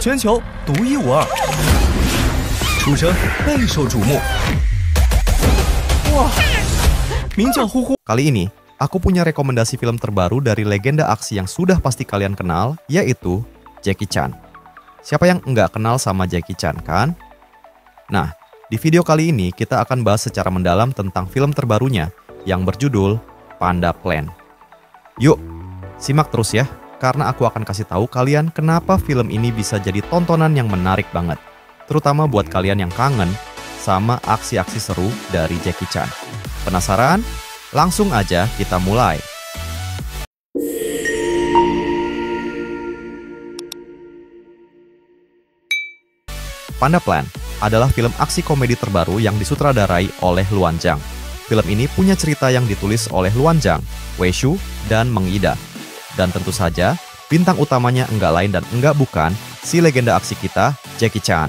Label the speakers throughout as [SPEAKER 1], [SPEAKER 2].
[SPEAKER 1] 全球独一无二，出生备受瞩目。哇，名叫呼呼。
[SPEAKER 2] Kali ini, aku punya rekomendasi film terbaru dari legenda aksi yang sudah pasti kalian kenal, yaitu Jackie Chan. Siapa yang nggak kenal sama Jackie Chan, kan? Nah, di video kali ini kita akan bahas secara mendalam tentang film terbarunya yang berjudul Panda Plan. Yuk, simak terus ya, karena aku akan kasih tahu kalian kenapa film ini bisa jadi tontonan yang menarik banget. Terutama buat kalian yang kangen sama aksi-aksi seru dari Jackie Chan. Penasaran? Langsung aja kita mulai. Panda Plan adalah film aksi komedi terbaru yang disutradarai oleh Luan Zhang. Film ini punya cerita yang ditulis oleh Luan Zhang, Wei Shu, dan Meng Ida. Dan tentu saja, bintang utamanya enggak lain dan enggak bukan si legenda aksi kita, Jackie Chan.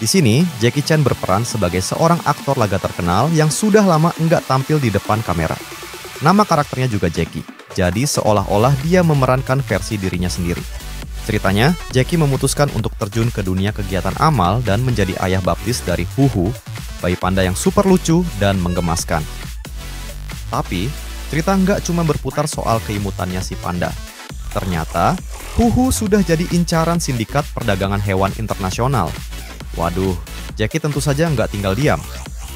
[SPEAKER 2] Di sini, Jackie Chan berperan sebagai seorang aktor laga terkenal yang sudah lama enggak tampil di depan kamera. Nama karakternya juga Jackie, jadi seolah-olah dia memerankan versi dirinya sendiri. Ceritanya, Jackie memutuskan untuk terjun ke dunia kegiatan amal dan menjadi ayah baptis dari Huhu, bayi panda yang super lucu dan menggemaskan. Tapi, cerita nggak cuma berputar soal keimutannya si panda. Ternyata, Huhu sudah jadi incaran sindikat perdagangan hewan internasional. Waduh, Jackie tentu saja nggak tinggal diam.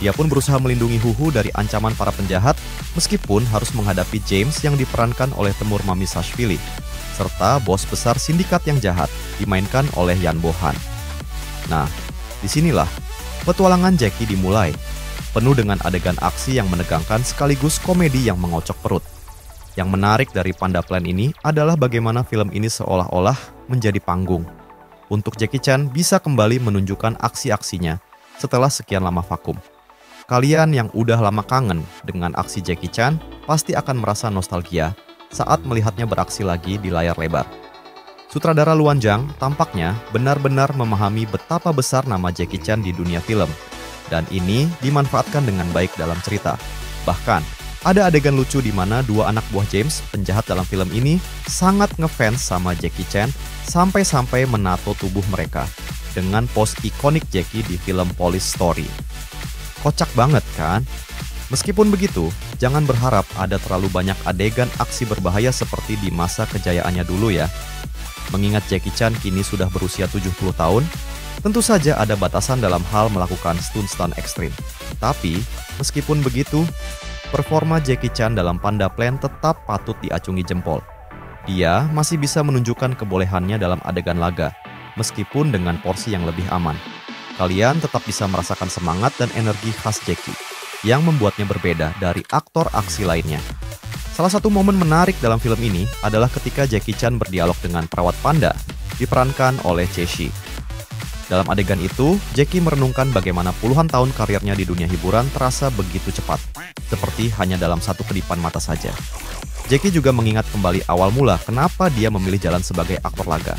[SPEAKER 2] Dia pun berusaha melindungi Huhu dari ancaman para penjahat, meskipun harus menghadapi James yang diperankan oleh Temur Mami Sashvili, serta bos besar sindikat yang jahat, dimainkan oleh Yan Bohan. Nah, di sinilah petualangan Jackie dimulai, penuh dengan adegan aksi yang menegangkan sekaligus komedi yang mengocok perut. Yang menarik dari Panda Plan ini adalah bagaimana film ini seolah-olah menjadi panggung untuk Jackie Chan bisa kembali menunjukkan aksi-aksinya setelah sekian lama vakum. Kalian yang udah lama kangen dengan aksi Jackie Chan pasti akan merasa nostalgia saat melihatnya beraksi lagi di layar lebar. Sutradara Luan Zhang tampaknya benar-benar memahami betapa besar nama Jackie Chan di dunia film, dan ini dimanfaatkan dengan baik dalam cerita. Bahkan, ada adegan lucu di mana dua anak buah James, penjahat dalam film ini, sangat ngefans sama Jackie Chan sampai-sampai menato tubuh mereka dengan pose ikonik Jackie di film Police Story. Kocak banget kan? Meskipun begitu, jangan berharap ada terlalu banyak adegan aksi berbahaya seperti di masa kejayaannya dulu ya. Mengingat Jackie Chan kini sudah berusia 70 tahun, tentu saja ada batasan dalam hal melakukan stunt-stunt ekstrim. Tapi, meskipun begitu, performa Jackie Chan dalam Panda Plan tetap patut diacungi jempol. Dia masih bisa menunjukkan kebolehannya dalam adegan laga, meskipun dengan porsi yang lebih aman. Kalian tetap bisa merasakan semangat dan energi khas Jackie, yang membuatnya berbeda dari aktor aksi lainnya. Salah satu momen menarik dalam film ini adalah ketika Jackie Chan berdialog dengan perawat panda, diperankan oleh Cheshi. Dalam adegan itu, Jackie merenungkan bagaimana puluhan tahun karirnya di dunia hiburan terasa begitu cepat, seperti hanya dalam satu kedipan mata saja. Jackie juga mengingat kembali awal mula kenapa dia memilih jalan sebagai aktor laga.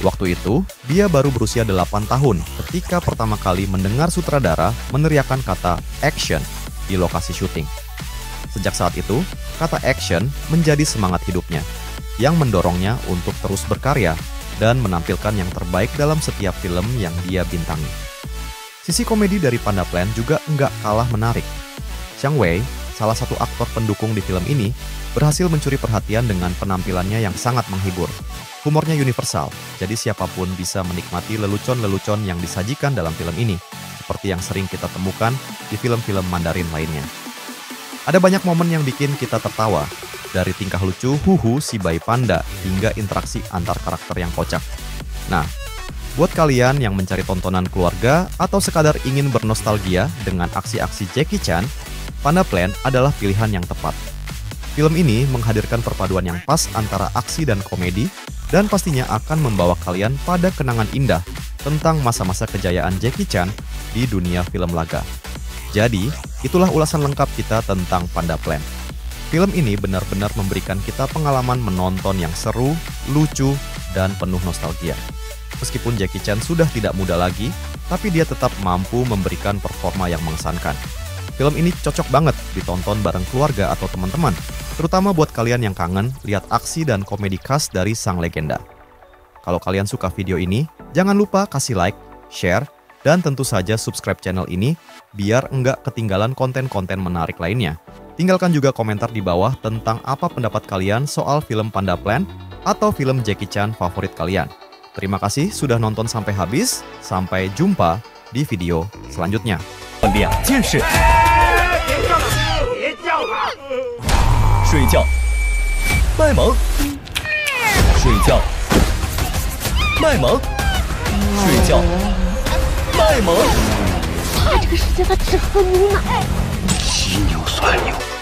[SPEAKER 2] Waktu itu, dia baru berusia 8 tahun ketika pertama kali mendengar sutradara meneriakan kata action di lokasi syuting. Sejak saat itu, kata action menjadi semangat hidupnya, yang mendorongnya untuk terus berkarya dan menampilkan yang terbaik dalam setiap film yang dia bintangi. Sisi komedi dari Panda Plan juga enggak kalah menarik. Xiang Wei, salah satu aktor pendukung di film ini, berhasil mencuri perhatian dengan penampilannya yang sangat menghibur. Humornya universal, jadi siapa pun bisa menikmati lelucon-lelucon yang disajikan dalam film ini, seperti yang sering kita temukan di film-film Mandarin lainnya. Ada banyak momen yang bikin kita tertawa, dari tingkah lucu Huhu si bayi panda hingga interaksi antar karakter yang kocak. Nah, buat kalian yang mencari tontonan keluarga atau sekadar ingin bernostalgia dengan aksi-aksi Jackie Chan, Panda Plan adalah pilihan yang tepat. Film ini menghadirkan perpaduan yang pas antara aksi dan komedi, dan pastinya akan membawa kalian pada kenangan indah tentang masa-masa kejayaan Jackie Chan di dunia film laga. Jadi, itulah ulasan lengkap kita tentang Panda Plan. Film ini benar-benar memberikan kita pengalaman menonton yang seru, lucu, dan penuh nostalgia. Meskipun Jackie Chan sudah tidak muda lagi, tapi dia tetap mampu memberikan performa yang mengesankan. Film ini cocok banget ditonton bareng keluarga atau teman-teman, terutama buat kalian yang kangen lihat aksi dan komedi khas dari sang legenda. Kalau kalian suka video ini, jangan lupa kasih like, share, dan tentu saja subscribe channel ini biar enggak ketinggalan konten-konten menarik lainnya. Tinggalkan juga komentar di bawah tentang apa pendapat kalian soal film Panda Plan atau film Jackie Chan favorit kalian. Terima kasih sudah nonton sampai habis. Sampai jumpa di video selanjutnya.
[SPEAKER 1] 两件事。睡觉，卖萌，睡觉，卖萌，睡觉，卖萌。
[SPEAKER 3] 他这个世界他只喝牛奶。
[SPEAKER 4] 犀牛算牛。